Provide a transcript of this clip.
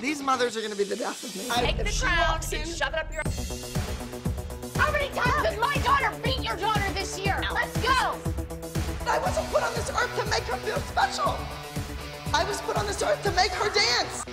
These mothers are going to be the death of me. Take I, the crown and in- shove it up your. How many times did my daughter beat your daughter this year? Let's go! I wasn't put on this earth to make her feel special. I was put on this earth to make her dance.